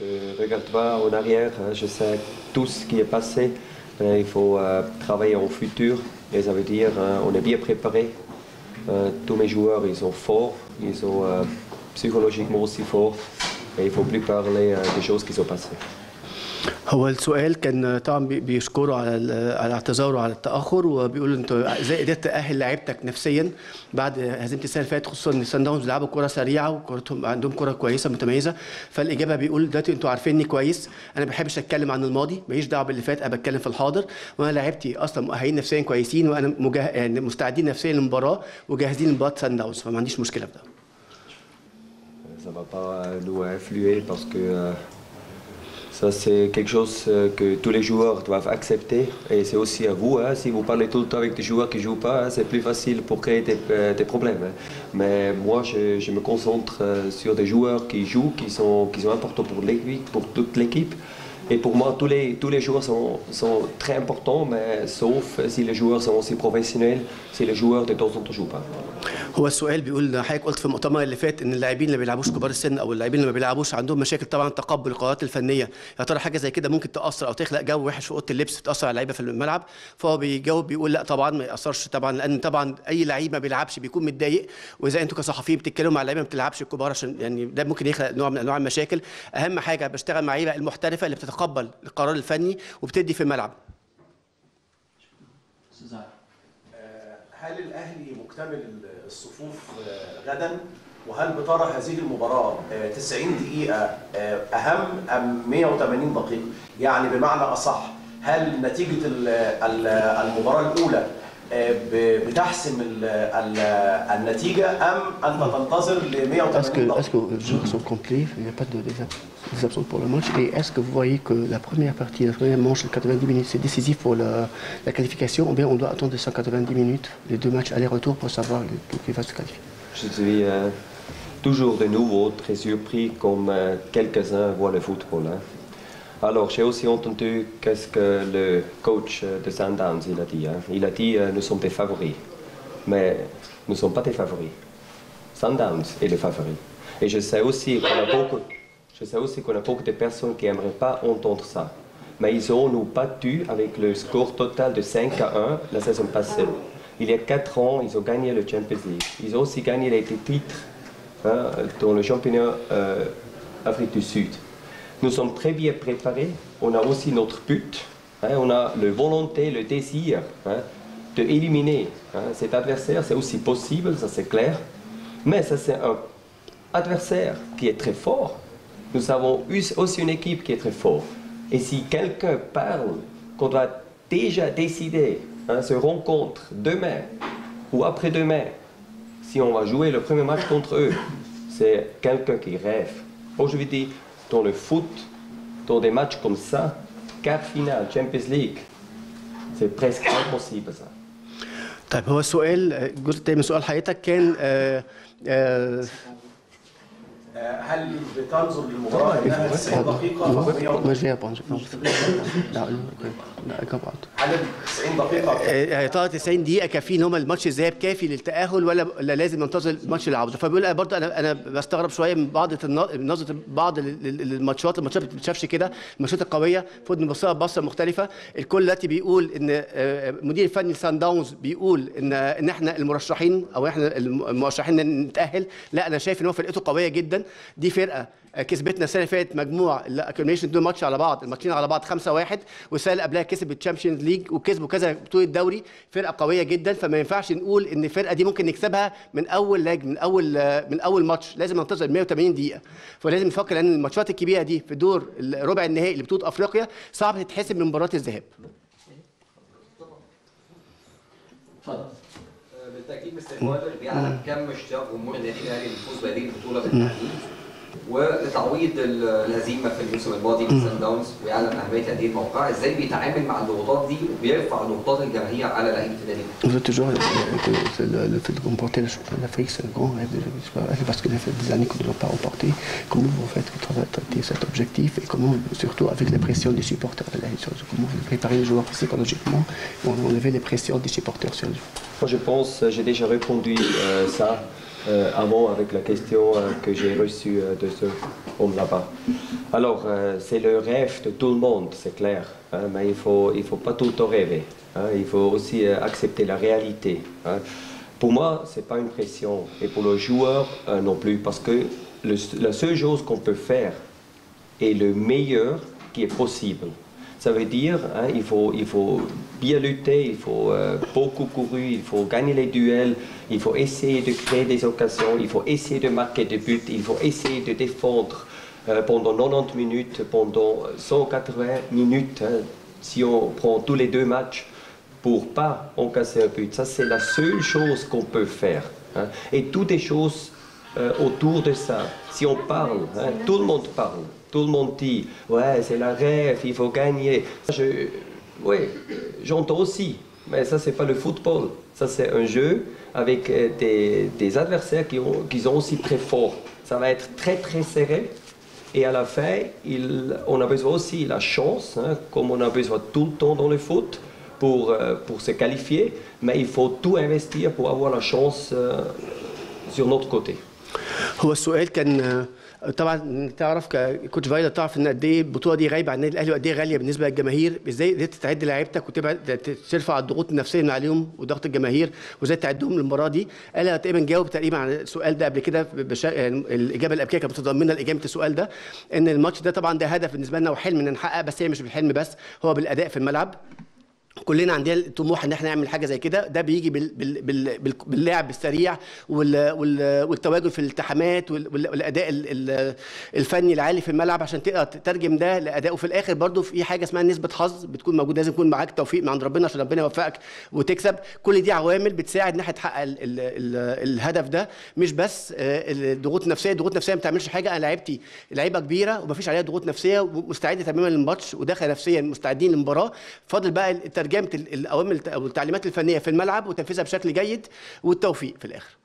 Je regarde pas en arrière, hein, je sais tout ce qui est passé. Euh, Il faut euh, travailler au futur et ça veut dire euh, on est bien préparé. Euh, tous mes joueurs ils sont forts, ils sont euh, psychologiquement aussi forts et il faut plus parler euh, des choses qui sont passées. هو السؤال كان طبعا بي- بيشكره على على اعتذاره على التأخر وبيقول أنت إزاي قدرت تأهل لعيبتك نفسيا بعد هزيمة السنة اللي فاتت خصوصا إن سان داونز بيلعبوا كرة سريعة وكورتهم عندهم كرة كويسة متميزة. فالإجابة بيقول دلوقتي أنتوا عارفيني كويس أنا ما بحبش أتكلم عن الماضي ماليش دعوة باللي فات أنا بتكلم في الحاضر. وأنا لعيبتي أصلا مؤهلين نفسيا كويسين وأنا مجه... يعني مستعدين نفسيا للمباراة وجاهزين لمباراة سان داونز فما عنديش مشكلة في ده. Ça va pas nous influer parce que euh, ça c'est quelque chose euh, que tous les joueurs doivent accepter et c'est aussi à vous. hein, si vous parlez tout le temps avec des joueurs qui ne jouent pas, hein, c'est plus facile pour créer des, euh, problèmes. hein. Mais moi je, me concentre euh, sur des joueurs qui jouent, qui sont, importants pour l'équipe, pour toute l'équipe. Et pour moi, tous les, tous les joueurs sont, sont très importants, mais sauf si les joueurs sont aussi professionnels, si les joueurs de temps en temps ne jouent pas. هو السؤال بيقول حضرتك قلت في المؤتمر اللي فات إن اللاعبين اللي ما بيلعبوش كبار السن أو اللاعبين اللي ما بيلعبوش عندهم مشاكل طبعا تقبل القرارات الفنية. يا ترى حاجة زي كده ممكن تأثر أو تخلق جو وحش في أوضة اللبس تاثر على اللعيبة في الملعب؟ فهو بيجاوب بيقول لا طبعا ما يأثرش طبعا لأن طبعا أي لعيب ما بيلعبش بيكون متضايق. وإذا أنتوا كصحفيين بتتكلموا مع اللعيبة ما بتلعبش الكبار عشان يعني ده ممكن يخلق نوع من أنواع المشاكل. أهم حاجة بشتغل مع اللعيبة المحترفة اللي بتتقبل القرار الفني وبتدي في الملعب. هل الاهلي مكتمل الصفوف غدا؟ وهل بترى هذه المباراة 90 دقيقة أهم أم 180 دقيقة؟ يعني بمعنى أصح هل نتيجة ال- ال- المباراة الأولى بتحسم ال- ال- النتيجه ام انت تنتظر ل Est-ce 180 que, دقيقه est-ce que les joueurs sont complets, il n'y a pas de des ab- des absents pour le match Et est-ce que vous voyez que la première partie, la première manche, de 90 minutes, c'est décisif pour la, la qualification ou bien on doit attendre 190 minutes, les deux matchs aller-retour pour savoir le- qui va se qualifier Je suis euh, toujours de nouveau très surpris comme euh, quelques-uns voient le football. hein. Alors, j'ai aussi entendu qu'est-ce que le coach de Sundowns il a dit. hein. Il a dit euh, nous sommes des favoris. Mais nous ne sommes pas des favoris. Sundowns est le favori. Et je sais aussi qu'on a beaucoup, je sais aussi qu'on a beaucoup de personnes qui n'aimeraient pas entendre ça. Mais ils ont nous battu avec le score total de 5 à 1 la saison passée. Il y a 4 ans, ils ont gagné le Champions League. Ils ont aussi gagné les titres hein, dans le championnat euh, Afrique du Sud. Nous sommes très bien préparés. On a aussi notre but. hein, on a le volonté, le désir hein, de éliminer hein, cet adversaire. C'est aussi possible, ça c'est clair. Mais ça c'est un adversaire qui est très fort. Nous avons aussi une équipe qui est très forte. Et si quelqu'un parle qu'on doit déjà décider, hein, se rencontre demain ou après-demain, si on va jouer le premier match contre eux, c'est quelqu'un qui rêve. Aujourd'hui, dans le foot, dans des matchs comme ça, quart finale, Champions League, c'est presque impossible ça. طيب هو السؤال الجزء الثاني من سؤال حضرتك كان آه، آه، آه، هل بتنظر للمباراة إنها 90 دقيقة عدد 90 دقيقة؟ آه، آه، هيطلع 90 دقيقة كافيين هم الماتش الذهاب كافي للتأهل ولا ولا لازم ننتظر الماتش العودة. فبيقول برضه أنا أنا بستغرب شوية من بعض نظرة بعض الماتشات. الماتشات ما بتتشافش كده. الماتشات القوية المفروض نبصها بصة مختلفة. الكل دلوقتي بيقول إن المدير الفني سان داونز بيقول إن إن إحنا المرشحين أو إحنا المرشحين نتأهل. لا أنا شايف إن هو فرقته قوية جدا. دي فرقة كسبتنا السنة اللي فاتت مجموع الاكيوميشن دول ماتش على بعض الماتشين على بعض 5 1 والسنة اللي قبلها كسب الشامبيونز ليج وكسبوا كذا بطولة دوري فرقة قوية جدا. فما ينفعش نقول إن الفرقة دي ممكن نكسبها من أول لاج من أول من أول ماتش. لازم ننتظر 180 دقيقة. فلازم نفكر ان الماتشات الكبيرة دي في دور ربع النهائي لبطولة أفريقيا صعب تتحسب من مباراة الذهاب. بالتأكيد مستر كوادر بيعلم كم اشتياق جمهور النادي الاهلي للفوز بهذه البطولة بالتحديد ولتعويض ال- الهزيمه في الموسم الماضي من سان داونز ويعلم اهميه هذه الموقعه ازاي بيتعامل مع الضغوطات دي وبيرفع ضغوطات الجماهير على لعيبه النادي Vous êtes toujours euh, que c'est le, le fait de remporter le championnat d'Afrique, c'est le grand rêve de je sais pas, parce que ça fait des années que nous ne l'avons pas remporté. Comment vous faites pour traiter cet objectif et comment, surtout avec les pressions des supporters de la comment vous préparez les joueurs psychologiquement pour enlever les pressions des supporters sur le jeu Moi, je pense, euh, j'ai déjà répondu euh, ça. euh, avant avec la question euh, que j'ai reçue euh, de ce homme là-bas. Alors, c'est le rêve de tout le monde, c'est clair, hein, mais il ne faut, il faut pas tout rêver. hein, il faut aussi accepter la réalité. hein. Pour moi, ce n'est pas une pression, et pour le joueur non plus, parce que la seule chose qu'on peut faire est le meilleur qui est possible. Ça veut dire il, faut, il faut bien lutter, il faut euh, beaucoup courir, il faut gagner les duels, il faut essayer de créer des occasions, il faut essayer de marquer des buts, il faut essayer de défendre euh, pendant 90 minutes, pendant 180 minutes, hein, si on prend tous les deux matchs pour pas encasser un but. Ça, c'est la seule chose qu'on peut faire. hein. Et toutes les choses euh, autour de ça, si on parle, hein, tout le monde parle, tout le monde dit, ouais, c'est la rêve, il faut gagner. Je, oui, j'entends aussi, mais ça, c'est pas le football. Ça, c'est un jeu avec euh, des, des adversaires qui, ont, qui sont aussi très forts. Ça va être très, très serré. Et à la fin, il- on a besoin aussi de la chance, hein, comme on a besoin tout le temps dans le foot, pour, euh, pour se qualifier. Mais il faut tout investir pour avoir la chance euh, sur notre côté. هو السؤال كان آه، طبعا تعرف ككوتش فايلا تعرف إن قد إيه البطولة دي غايبة عن النادي الأهلي وقد إيه غالية بالنسبة للجماهير إزاي قدرت تعد لعيبتك وتبعد ترفع الضغوط النفسية من عليهم وضغط الجماهير وإزاي تعدهم للمباراة دي؟ قال تقريبا جاوب تقريبا عن السؤال ده قبل كده بشا... يعني الإجابة كده كانت متضمنه لاجابه السؤال ده إن الماتش ده طبعا ده هدف بالنسبة لنا وحلم إن نحقق بس هي مش بالحلم بس هو بالأداء في الملعب. كلنا عندنا الطموح إن إحنا نعمل حاجة زي كده. ده بيجي بال بال بال بال باللعب السريع وال وال والتواجد في الالتحامات وال وال والأداء ال- ال- الفني العالي في الملعب عشان تقدر تترجم ده لأداء. وفي الآخر برضو في حاجة اسمها نسبة حظ بتكون موجودة. لازم يكون معاك توفيق من عند ربنا عشان ربنا يوفقك وتكسب. كل دي عوامل بتساعد إن إحنا تحقق ال ال ال الهدف ده. مش بس آه، الضغوط النفسية. الضغوط النفسية ما بتعملش حاجة. أنا لعيبتي لعيبة كبيرة ومفيش عليها ضغوط نفسية ومستعدة تماما للماتش وداخل نفسيا مستعدين للمباراة. فاضل بقى ترجمة ال- الاوامر أو التعليمات الفنية في الملعب وتنفيذها بشكل جيد والتوفيق في الآخر.